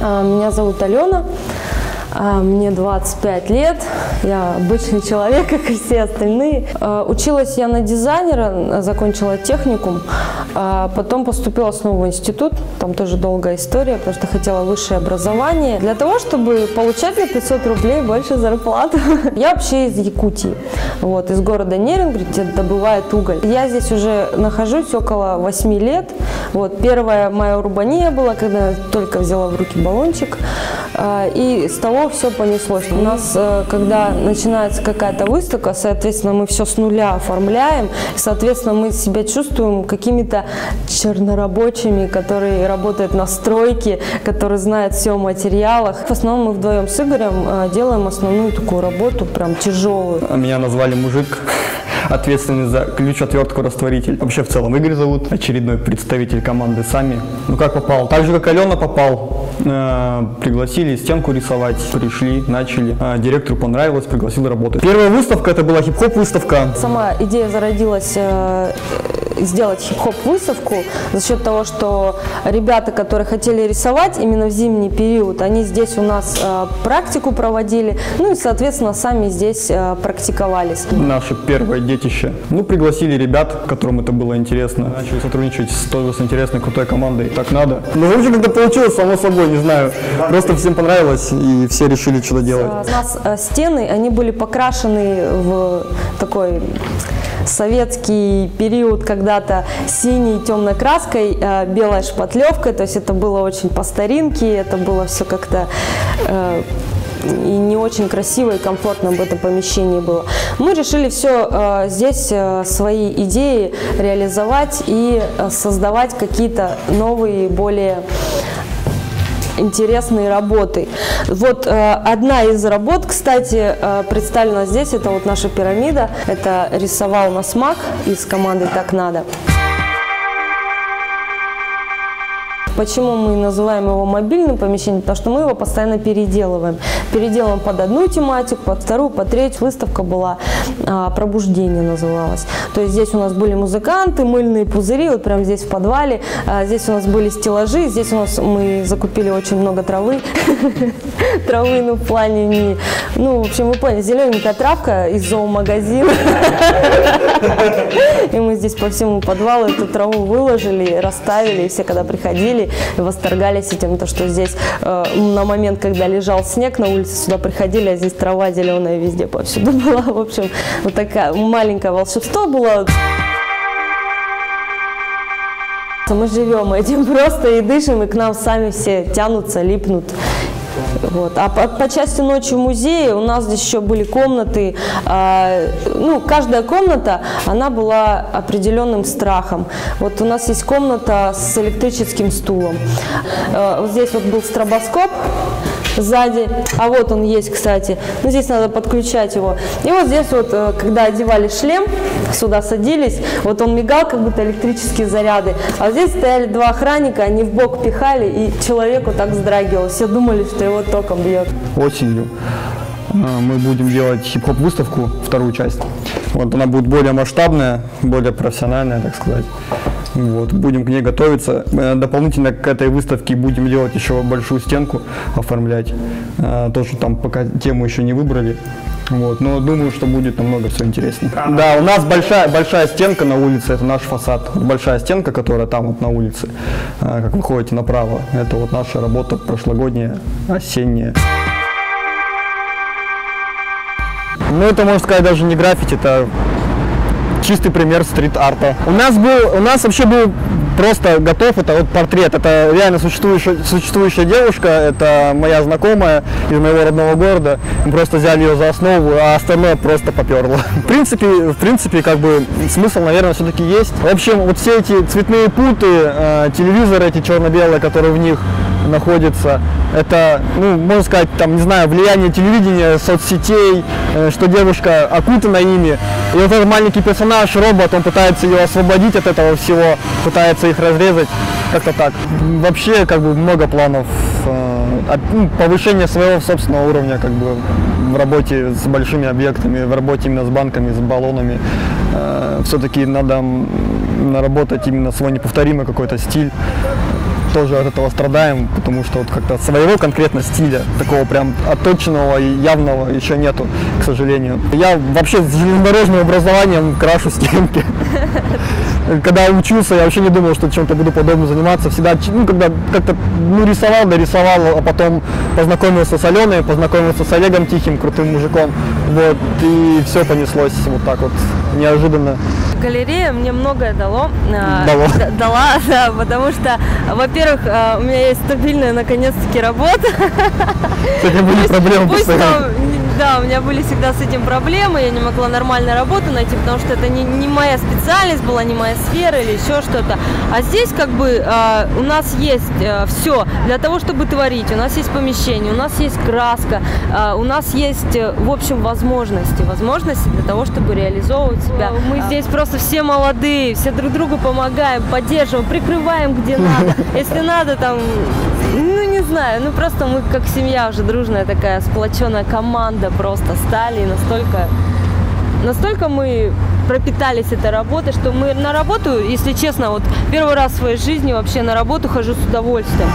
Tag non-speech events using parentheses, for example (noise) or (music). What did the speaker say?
Э, меня зовут Алена. А, мне 25 лет, я обычный человек, (laughs) как и все остальные. А, училась я на дизайнера, закончила техникум, а потом поступила снова в институт, там тоже долгая история, потому что хотела высшее образование. Для того, чтобы получать на 500 рублей больше зарплату. (laughs) Я вообще из Якутии, вот, из города Неринг, где добывает уголь. Я здесь уже нахожусь около 8 лет. Вот, первая моя урбания была, когда я только взяла в руки баллончик. И с того все понеслось. У нас, э, когда начинается какая-то выставка, соответственно, мы все с нуля оформляем, соответственно, мы себя чувствуем какими-то чернорабочими, которые работают на стройке, которые знают все о материалах. В основном мы вдвоем с Игорем э, делаем основную такую работу, прям тяжелую. Меня назвали мужик ответственный за ключ-отвертку растворитель. Вообще в целом Игорь зовут, очередной представитель команды сами. Ну как попал? Так же как Алена попал. Э, пригласили стенку рисовать, пришли, начали. Э, директору понравилось, пригласил работать. Первая выставка это была хип-хоп выставка. Сама идея зародилась э, сделать хип-хоп выставку за счет того, что ребята, которые хотели рисовать именно в зимний период, они здесь у нас э, практику проводили, ну и, соответственно, сами здесь э, практиковались. Наше первое детище. Ну, пригласили ребят, которым это было интересно. Начали сотрудничать с тоже с интересной, крутой командой. Так надо. Ну, в общем, как-то получилось, само собой, не знаю. Просто всем понравилось, и все решили что-то делать. У нас э, стены, они были покрашены в такой советский период когда-то синей темной краской, э, белой шпатлевкой, то есть это было очень по старинке, это было все как-то э, и не очень красиво и комфортно в этом помещении было. Мы решили все э, здесь э, свои идеи реализовать и э, создавать какие-то новые, более интересные работы. Вот э, одна из работ, кстати, э, представлена здесь, это вот наша пирамида, это рисовал нас Мак из команды «Так надо». Почему мы называем его мобильным помещением? Потому что мы его постоянно переделываем. Переделываем под одну тематику, под вторую, под третью. Выставка была а, «Пробуждение» называлась. То есть здесь у нас были музыканты, мыльные пузыри, вот прямо здесь в подвале. А, здесь у нас были стеллажи, здесь у нас мы закупили очень много травы. (laughs) Травы, ну, в плане не... Ну, в общем, вы поняли, зелененькая травка из зоомагазина. (laughs) И мы здесь по всему подвалу эту траву выложили, расставили, и все, когда приходили, восторгались этим, то, что здесь э, на момент, когда лежал снег на улице, сюда приходили, а здесь трава зеленая везде повсюду (laughs) была. В общем, вот такая маленькое волшебство было. Мы живем этим (laughs) просто и дышим, и к нам сами все тянутся, липнут. Вот. А по, по части ночи в музее у нас здесь еще были комнаты. А, ну, каждая комната, она была определенным страхом. Вот у нас есть комната с электрическим стулом. А, вот здесь вот был стробоскоп сзади, а вот он есть, кстати. Ну, здесь надо подключать его. И вот здесь вот, э, когда одевали шлем, сюда садились, вот он мигал, как будто электрические заряды. А здесь стояли два охранника, они в бок пихали, и человеку так вздрагивал. Все думали, что его током бьет. Осенью э, мы будем делать хип-хоп выставку, вторую часть. Вот она будет более масштабная, более профессиональная, так сказать. Вот, будем к ней готовиться. Э, дополнительно к этой выставке будем делать еще большую стенку, оформлять. Э, тоже там пока тему еще не выбрали. Вот, но думаю, что будет намного все интереснее. Ага. Да, у нас большая, большая стенка на улице, это наш фасад. Большая стенка, которая там вот на улице, э, как вы ходите направо, это вот наша работа прошлогодняя, осенняя. Ну, это, можно сказать, даже не граффити, это чистый пример стрит-арта. У нас был, у нас вообще был просто готов, это вот портрет, это реально существующая, существующая девушка, это моя знакомая из моего родного города, мы просто взяли ее за основу, а остальное просто поперло. В принципе, в принципе, как бы смысл, наверное, все-таки есть. В общем, вот все эти цветные путы, э, телевизоры эти черно-белые, которые в них находятся, это, ну, можно сказать, там, не знаю, влияние телевидения, соцсетей, э, что девушка окутана ими. И вот этот маленький персонаж, робот, он пытается ее освободить от этого всего, пытается их разрезать, как-то так. Вообще, как бы, много планов. Э, ну, повышение своего собственного уровня, как бы, в работе с большими объектами, в работе именно с банками, с баллонами. Э, Все-таки надо наработать именно свой неповторимый какой-то стиль тоже от этого страдаем, потому что вот как-то своего конкретно стиля, такого прям отточенного и явного еще нету, к сожалению. Я вообще с железнодорожным образованием крашу стенки. (laughs) Когда учился, я вообще не думал, что чем-то буду подобным заниматься. Всегда, ну, когда как-то ну, рисовал, да рисовал, а потом познакомился с Аленой, познакомился с Олегом Тихим, крутым мужиком. Вот, и все понеслось вот так вот неожиданно. Галерея мне многое дало. а, Дало. д- (laughs) Дала, да, потому что, во-первых, а, у меня есть стабильная, наконец-таки, работа. Этим были проблемы Пусть там, да, у меня были всегда с этим проблемы, я не могла нормальной работы найти, потому что это не, не моя специальность была, не моя сфера или еще что-то. А здесь как бы э, у нас есть все для того, чтобы творить. У нас есть помещение, у нас есть краска, э, у нас есть, э, в общем, возможности. Возможности для того, чтобы реализовывать себя. Мы здесь просто все молодые, все друг другу помогаем, поддерживаем, прикрываем где надо. (laughs) Если надо, там, ну не знаю, ну просто мы как семья уже дружная такая, сплоченная команда просто стали и настолько, настолько мы пропитались этой работой, что мы на работу, если честно, вот первый раз в своей жизни вообще на работу хожу с удовольствием.